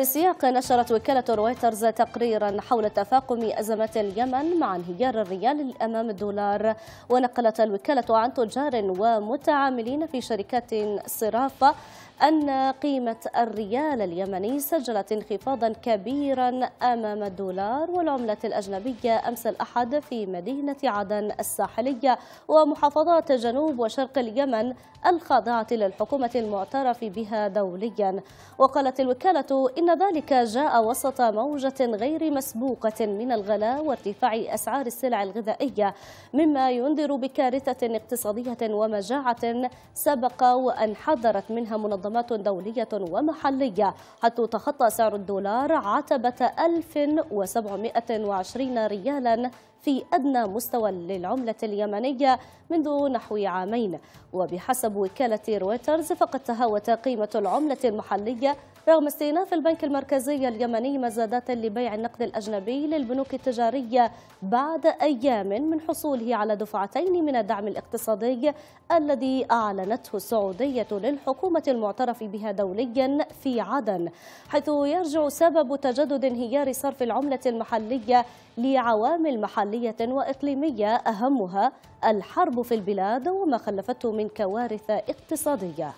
في السياق نشرت وكالة رويترز تقريرا حول تفاقم أزمات اليمن مع انهيار الريال أمام الدولار. ونقلت الوكالة عن تجار ومتعاملين في شركات صرافة أن قيمة الريال اليمني سجلت انخفاضا كبيرا أمام الدولار والعملة الأجنبية أمس الأحد في مدينة عدن الساحلية ومحافظات جنوب وشرق اليمن الخاضعة للحكومة المعترف بها دوليا. وقالت الوكالة إن ذلك جاء وسط موجة غير مسبوقة من الغلاء وارتفاع أسعار السلع الغذائية مما ينذر بكارثة اقتصادية ومجاعة سبق وأن حذرت منها منظمات دولية ومحلية حتى تخطى سعر الدولار عتبة 1720 ريالا في أدنى مستوى للعملة اليمنية منذ نحو عامين. وبحسب وكالة رويترز فقد تهاوت قيمة العملة المحلية رغم استئناف البنك المركزي اليمني مزادات لبيع النقد الأجنبي للبنوك التجارية بعد أيام من حصوله على دفعتين من الدعم الاقتصادي الذي أعلنته السعودية للحكومة المعترف بها دوليا في عدن حيث يرجع سبب تجدد انهيار صرف العملة المحلية لعوامل محلية وإقليمية أهمها الحرب في البلاد وما خلفته من كوارث اقتصادية.